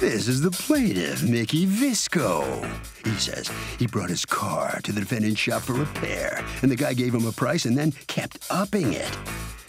This is the plaintiff, Mickey Visco. He says he brought his car to the defendant's shop for repair, and the guy gave him a price and then kept upping it.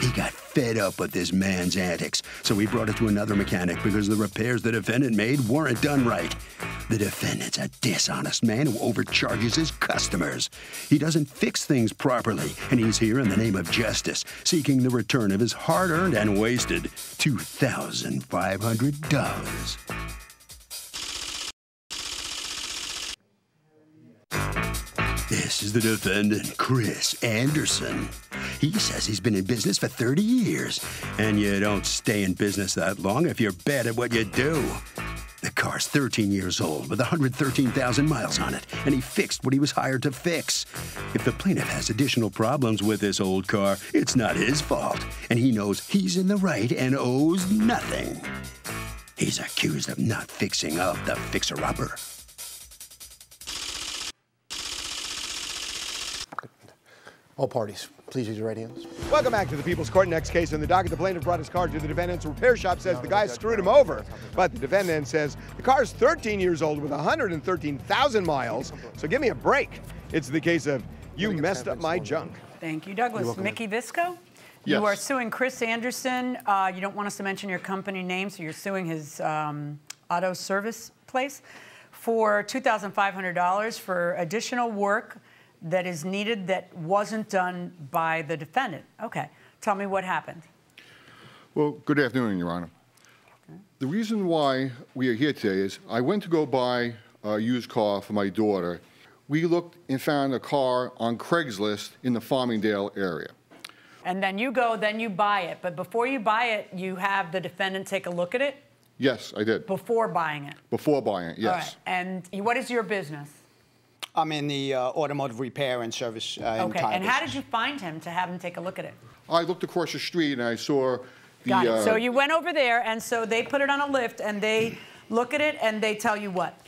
He got fed up with this man's antics, so he brought it to another mechanic because the repairs the defendant made weren't done right. The defendant's a dishonest man who overcharges his customers. He doesn't fix things properly, and he's here in the name of justice, seeking the return of his hard earned and wasted $2,500. This is the defendant, Chris Anderson. He says he's been in business for 30 years, and you don't stay in business that long if you're bad at what you do. The car's 13 years old with 113,000 miles on it, and he fixed what he was hired to fix. If the plaintiff has additional problems with this old car, it's not his fault, and he knows he's in the right and owes nothing. He's accused of not fixing up the fixer-upper. All parties, please use your right hands. Welcome back to the People's Court. Next case in the docket, the plaintiff brought his car to the defendant's repair shop, says the guy screwed him over. But the defendant says the car is 13 years old with 113,000 miles, so give me a break. It's the case of you messed up my junk. Thank you, Douglas. welcome. Mickey Visco? Yes. You are suing Chris Anderson. Uh, you don't want us to mention your company name, so you're suing his um, auto service place for $2,500 for additional work that is needed that wasn't done by the defendant. Okay. Tell me what happened. Well, good afternoon, Your Honor. The reason why we are here today is I went to go buy a used car for my daughter. We looked and found a car on Craigslist in the Farmingdale area. And then you go, then you buy it. But before you buy it, you have the defendant take a look at it Yes, I did. before buying it. Before buying it, All right. yes. And what is your business? I'm in the uh, automotive repair and service uh, in Okay. tire And how did you find him to have him take a look at it? I looked across the street and I saw the. Got it. uh, So you went over there, and so they put it on a lift, and they look at it, and they tell you what?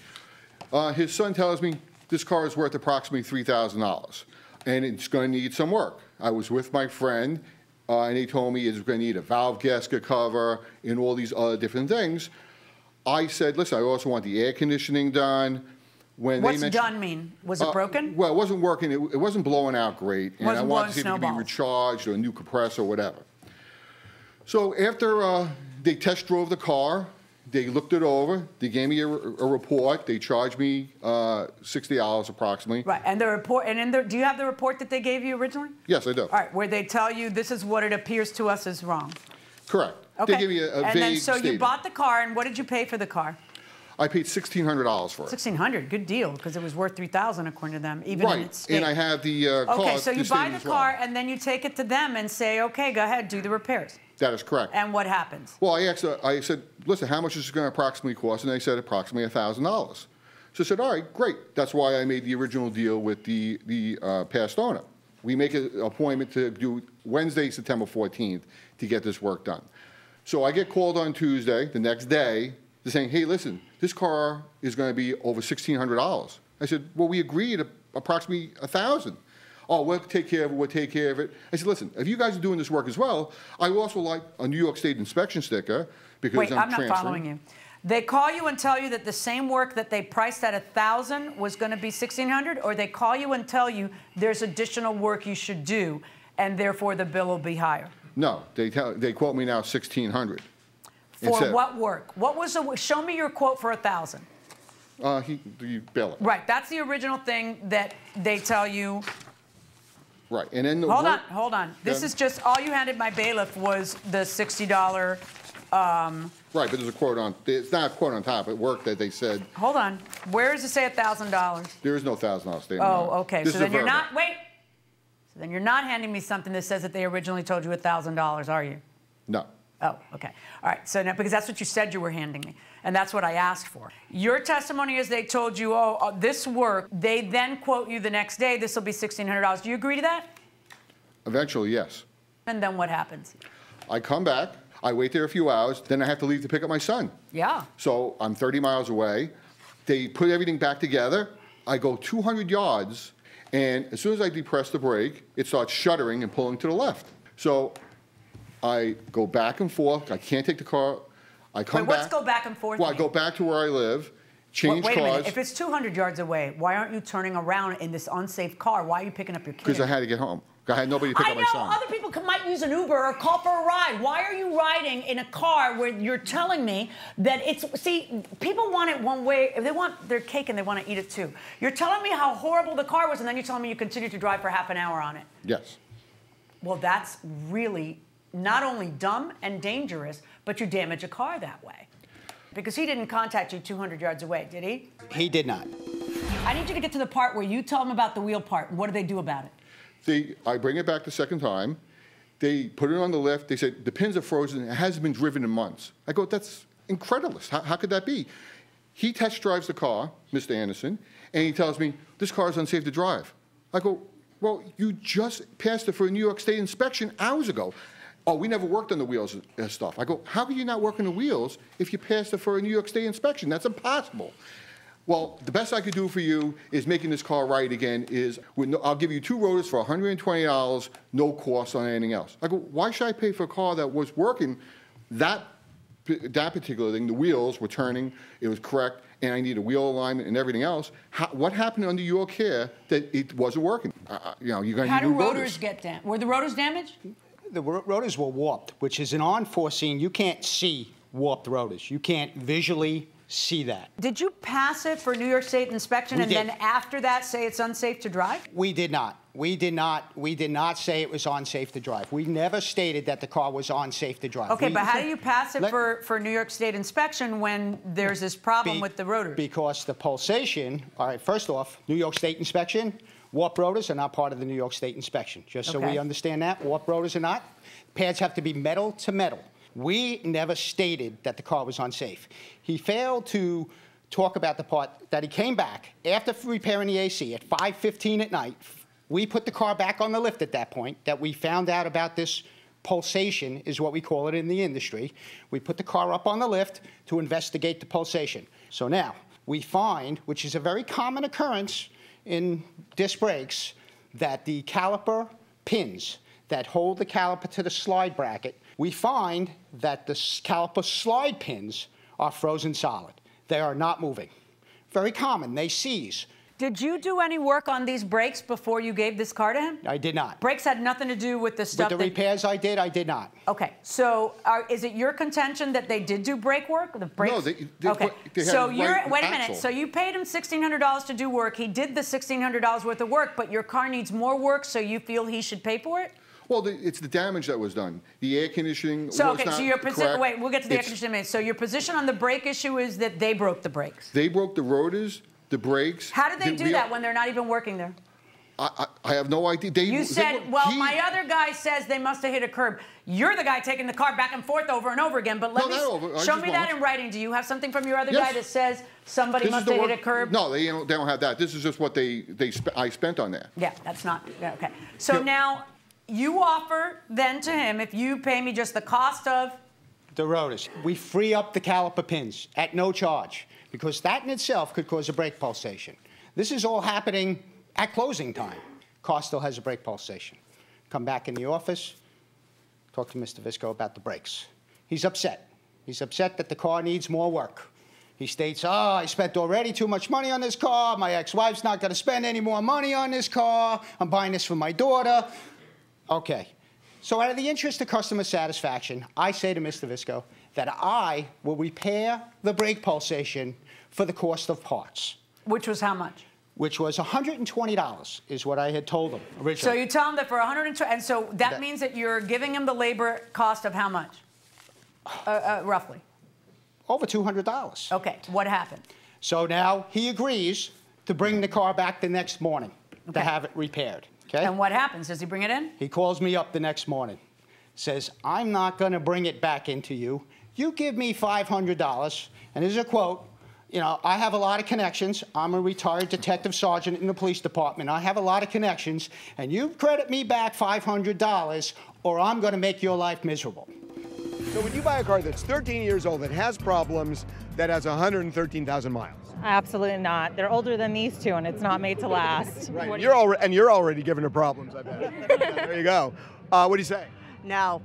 uh, his son tells me this car is worth approximately $3,000 and it's going to need some work. I was with my friend uh, and he told me it's going to need a valve gasket cover and all these other different things. I said, listen, I also want the air conditioning done. When What's done mean? Was it Uh, broken? Well, it wasn't working. It, it wasn't blowing out great, and I wanted blowing to see if it could be recharged or a new compressor or whatever. So after uh, they test drove the car, they looked it over. They gave me a, a report. They charged me uh, sixty dollars approximately. Right. And the report, and in the, do you have the report that they gave you originally? Yes, I do. All right, where they tell you this is what it appears to us is wrong. Correct. Okay. They gave me a, a and vague then so statement. you bought the car, and what did you pay for the car? I paid sixteen hundred dollars for it. Sixteen hundred. Good deal, because it was worth three thousand according to them, even in right, its state. and I have the uh, car. Okay, so you buy the as well. car, and then you take it to them and say, okay, go ahead, do the repairs. That is correct. And what happens? Well, I asked, uh, I said, listen, how much is it going to approximately cost? And they said approximately $1,000. So I said, all right, great. That's why I made the original deal with the, the uh, past owner. We make an appointment to do Wednesday, September 14th, to get this work done. So I get called on Tuesday, the next day, they're saying, hey, listen, this car is going to be over $1,600. I said, well, we agreed approximately 1000 Oh, we'll take care of it, we'll take care of it. I said, listen, if you guys are doing this work as well, I would also like a New York State inspection sticker because Wait, I'm, I'm not following you. They call you and tell you that the same work that they priced at a thousand was going to be sixteen hundred, or they call you and tell you there's additional work you should do, and therefore the bill will be higher. No, they, tell, they quote me now 1600 For what work? What was the? Show me your quote for a thousand. Uh, he, you bill it. Right, that's the original thing that they tell you. Right, and then the Hold on, hold on. This is just all you handed my bailiff was the sixty dollar. Um, Right, but there's a quote on, it's not a quote on top, it work that they said, hold on. Where does it say a thousand dollars? there is no thousand dollar statement. on it. Oh, okay. This So then you're verbal. not, wait. So then you're not handing me something that says that they originally told you a $1,000, are you? No. Oh, okay. All right. So now, because that's what you said you were handing me, and that's what I asked for. Your testimony is they told you, oh, uh, this work. They then quote you the next day, this will be $1,600. Do you agree to that? Eventually, yes. And then what happens? I come back, I wait there a few hours, then I have to leave to pick up my son. Yeah. So I'm 30 miles away. They put everything back together. I go 200 yards, and as soon as I depress the brake, it starts shuddering and pulling to the left. So I go back and forth. I can't take the car. I come Wait, back. what's go back and forth Well, I go back to where I live, Wait, change wait a cars minute. If it's 200 yards away, why aren't you turning around in this unsafe car? Why are you picking up your kid? because I had to get home. I had nobody to pick I up know my son. other people can, might use an Uber or call for a ride. Why are you riding in a car where you're telling me that it's see people want it one way. If they want their cake and they want to eat it too. You're telling me how horrible the car was, and then you're telling me you continue to drive for half an hour on it. yes. Well, that's really not only dumb and dangerous, but you damage a car that way. Because he didn't contact you 200 yards away, did he? He did not. I need you to get to the part where you tell him about the wheel part. What do they do about it? They, I bring it back the second time. They put it on the lift. They said, the pins are frozen. It hasn't been driven in months. I go, that's incredulous. How, how could that be? He test drives the car, Mr. Anderson, and he tells me, this car is unsafe to drive. I go, well, you just passed it for a New York State inspection hours ago. Oh, we never worked on the wheels and stuff. I go, how can you not work on the wheels if you passed it for a New York State inspection? That's impossible. Well, the best I could do for you is making this car right again. Is with no, I'll give you two rotors for $120, no cost on anything else. I go, why should I pay for a car that was working? That that particular thing, the wheels were turning, it was correct, and I need a wheel alignment and everything else. How, what happened under your care that it wasn't working? Uh, you know, you're going to How do rotors. get damaged? Were the rotors damaged? The rotors were warped, which is an unforeseen. You can't see warped rotors. You can't visually see that. Did you pass it for New York State inspection We and did. then after that say it's unsafe to drive? We did not. We did not. We did not say it was unsafe to drive. We never stated that the car was unsafe to drive. Okay, We- but how do you pass it Let- for, for New York State inspection when there's this problem Be- with the rotors? Because the pulsation, all right, first off, New York State inspection, warp rotors are not part of the New York State inspection. Just so we understand that, warp rotors are not. Pads have to be metal to metal. We never stated that the car was unsafe. He failed to talk about the part that he came back after repairing the AC at 5:15 at night. We put the car back on the lift at that point. That we found out about this pulsation is what we call it in the industry. We put the car up on the lift to investigate the pulsation. So now we find, which is a very common occurrence in disc brakes, that the caliper pins that hold the caliper to the slide bracket, we find that the s- caliper slide pins are frozen solid. They are not moving. Very common. They seize. Did you do any work on these brakes before you gave this car to him? I did not. Brakes had nothing to do with the stuff. With stuff the that... repairs I did, I did not. Okay, so are, is it your contention that they did do brake work? The brakes? they- they okay. they had so you're right wait a minute. axle. So you paid him sixteen hundred dollars to do work. He did the sixteen hundred dollars worth of work, but your car needs more work, so you feel he should pay for it? Well, the, it's the damage that was done. The air conditioning So was okay, not so your position. Wait, we'll get to the air conditioning in a minute. So your position on the brake issue is that they broke the brakes. They broke the rotors, the brakes. How did they the do that when they're not even working there? I, I, I have no idea. They, You they said, were- well, he- my other guy says they must have hit a curb. You're the guy taking the car back and forth over and over again. But let No, me. Show me that in writing. Do you have something from your other Yes. guy that says somebody This must have hit a curb? No, they don't, they don't have that. This is just what they, they sp- I spent on that. Yeah, that's not yeah, okay. So Yeah. now you offer then to him if you pay me just the cost of The rotors. We free up the caliper pins at no charge because that in itself could cause a brake pulsation. This is all happening at closing time. Car still has a brake pulsation. Come back in the office, talk to Mr. Visco about the brakes. He's upset. He's upset that the car needs more work. He states, oh, I spent already too much money on this car. My ex-wife's not going to spend any more money on this car. I'm buying this for my daughter. Okay. So out of the interest of customer satisfaction, I say to Mr. Visco that I will repair the brake pulsation for the cost of parts, which was how much? which was $120 is what I had told him originally. So you tell him that for 120, and so that, That- means that you're giving him the labor cost of how much? Uh, uh, roughly. Over $200. Okay. What happened? So now he agrees to bring the car back the next morning to have it repaired. Okay? And what happens? Does he bring it in? He calls me up the next morning, says, I'm not going to bring it back into you. You give me $500, and here's a quote. You know, I have a lot of connections. I'm a retired detective sergeant in the police department. I have a lot of connections, and you credit me back $500, or I'm going to make your life miserable. So when you buy a car that's 13 years old, that has problems, that has 113,000 miles, Absolutely not. They're older than these two, and it's not made to last. right? What And you're already and you're already giving her problems. I bet. there you go. Uh, what do you say? No.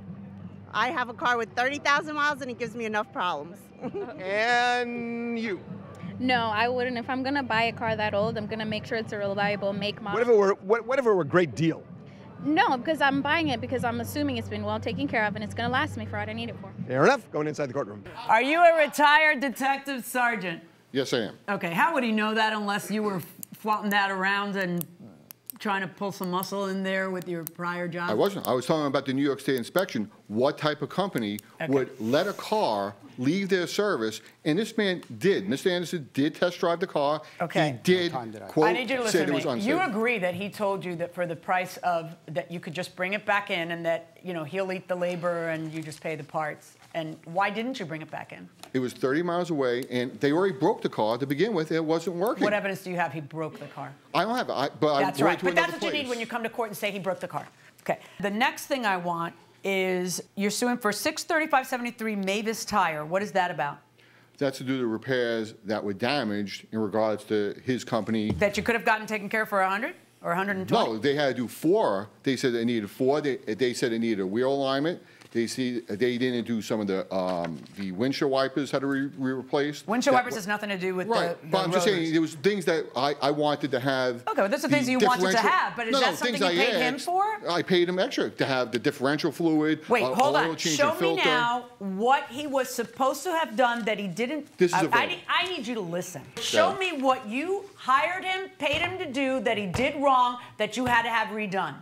I have a car with 30,000 miles and it gives me enough problems. And you. No, I wouldn't. If I'm gonna buy a car that old, I'm gonna make sure it's a reliable make model. What if it were what, what if it were a great deal? No, because I'm buying it because I'm assuming it's been well taken care of and it's gonna last me for what I need it for. Fair enough. Going inside the courtroom. Are you a retired detective sergeant? Yes, I am. Okay, how would he know that unless you were flaunting that around and trying to pull some muscle in there with your prior job? I wasn't. I was talking about the New York State inspection. What type of company Okay. would let a car leave their service? And this man did. Mr. Anderson did test drive the car. Okay. He did, did I- quote, I need you to listen to me. You agree that he told you that for the price of that you could just bring it back in and that you know he'll eat the labor and you just pay the parts. And why didn't you bring it back in? It was 30 miles away, and they already broke the car to begin with. It wasn't working. What evidence do you have he broke the car? I don't have it, I, but That's I right. to But that's what you need when you come to court and say he broke the car. Okay. The next thing I want is you're suing for 63573 Mavis Tire. What is that about? That's to do the repairs that were damaged in regards to his company. That you could have gotten taken care of for 100 or 120? No, they had to do four. They said they needed four. They, they said they needed a wheel alignment. They see they didn't do some of the um, the windshield wipers had to be re- replaced. Windshield wipers has nothing to do with Right, the, the but I'm just saying there was things that I, I wanted to have. Okay, well, those are things you wanted to have, but is no, that no, something you I paid him for? I paid him extra to have the differential fluid. Wait, a- hold oil on. change Show me filter. now what he was supposed to have done that he didn't. This is I, I, need, I need you to listen. Show me what you hired him, paid him to do that he did wrong that you had to have redone.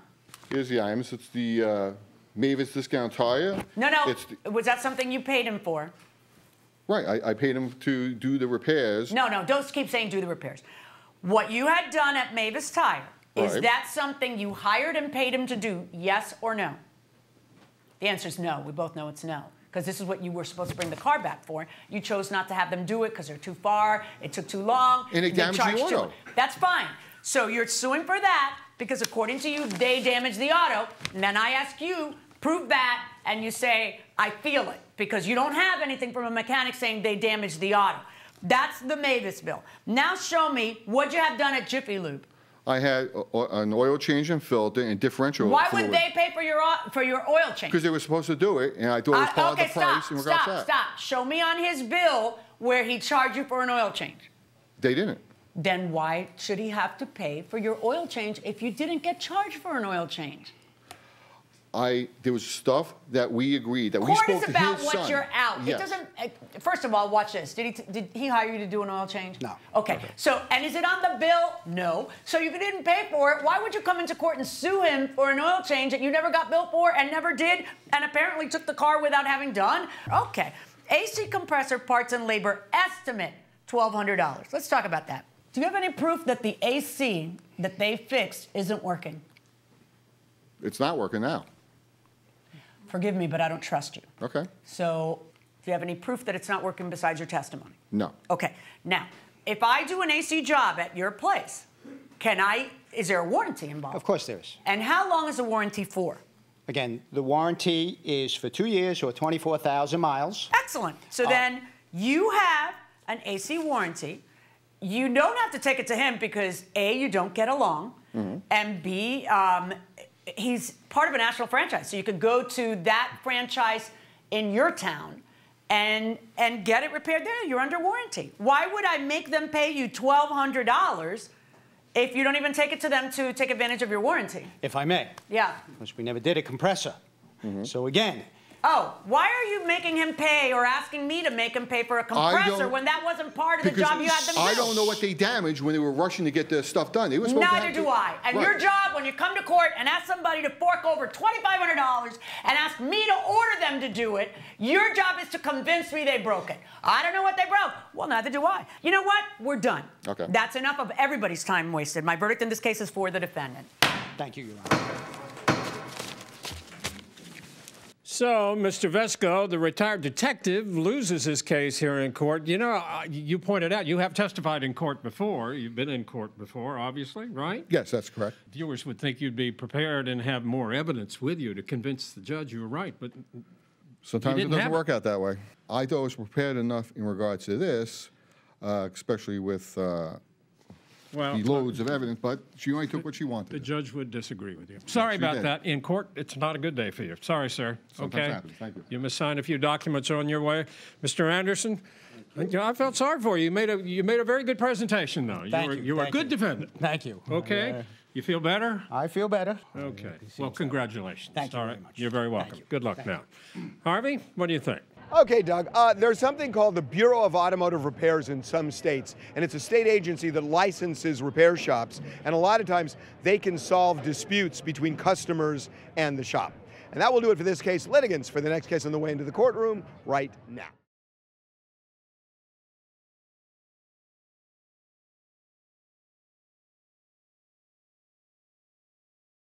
Here's the items. It's the uh, Mavis discount tire. No, no. It's the, was that something you paid him for? right. I, I paid him to do the repairs. No, no. Don't keep saying do the repairs. What you had done at Mavis Tire is Right. that something you hired and paid him to do? Yes or no? The answer is no. We both know it's no. Because this is what you were supposed to bring the car back for. You chose not to have them do it because they're too far, it took too long. And it damaged the charged too- auto. That's fine. So you're suing for that because according to you, they damaged the auto. And then I ask you, prove that, and you say, I feel it. Because you don't have anything from a mechanic saying they damaged the auto. That's the Mavis bill. Now show me what you have done at Jiffy Lube. I had an oil change and filter and differential. Why fluid. would they pay for your for your oil change? Because they were supposed to do it, and I thought it was Uh, part okay, of the price stop, regards stop, to that. stop. Show me on his bill where he charged you for an oil change. They didn't. Then why should he have to pay for your oil change if you didn't get charged for an oil change? I there was stuff that we agreed that we Court spoke is to about his what son. you're out. Yes. It doesn't. uh, First of all, watch this. Did he did he hire you to do an oil change? No. Okay. So and is it on the bill? No. So you didn't pay for it. Why would you come into court and sue him for an oil change that you never got billed for and never did, and apparently took the car without having done? Okay. AC compressor parts and labor estimate twelve hundred dollars. Let's talk about that. Do you have any proof that the AC that they fixed isn't working? It's not working now. Forgive me, but I don't trust you. Okay. So, do you have any proof that it's not working besides your testimony? No. Okay. Now, if I do an AC job at your place, can I? Is there a warranty involved? Of course there is. And how long is the warranty for? Again, the warranty is for two years or 24,000 miles. Excellent. So then you have an AC warranty. You don't have to take it to him because A, you don't get along, and B, um, he's part of a national franchise. So you could go to that franchise in your town and and get it repaired there. You're under warranty. Why would I make them pay you twelve hundred dollars if you don't even take it to them to take advantage of your warranty? If I may, Yeah. because we never did a compressor. Mm-hmm. So again, Oh, why are you making him pay or asking me to make him pay for a compressor when that wasn't part of the job you had them do? I don't know what they damaged when they were rushing to get the stuff done. They were supposed to Neither have do to- I. And Right. your job when you come to court and ask somebody to fork over $2,500 and ask me to order them to do it, your job is to convince me they broke it. I don't know what they broke. Well, neither do I. You know what? We're done. Okay. That's enough of everybody's time wasted. My verdict in this case is for the defendant. thank you, Your Honor. So, Mr. Vesco, the retired detective, loses his case here in court. You know, you pointed out you have testified in court before. You've been in court before, obviously, right? Yes, that's correct. Viewers would think you'd be prepared and have more evidence with you to convince the judge you were right, but Sometimes it doesn't work out that way. I thought I was prepared enough in regards to this, uh, especially with uh, Well, the loads of evidence, but she only took what she wanted. The judge would disagree with you. Sorry she about did. that. In court, it's not a good day for you. Sorry, sir. Sometimes Okay? happens. Thank you. You must sign a few documents on your way. Mr. Anderson, you know, I felt sorry for you. You made a, you made a very good presentation, though. Thank you were, you, were a good you. defendant. Thank you. Okay? Uh, You feel better? I feel better. Okay. Well, congratulations. Thank you All very much. You're very welcome. Good luck now. Harvey, what do you think? Okay, Doug. Uh, there's something called the Bureau of Automotive Repairs in some states, and it's a state agency that licenses repair shops. And a lot of times they can solve disputes between customers and the shop. And that will do it for this case. Litigants for the next case on the way into the courtroom right now.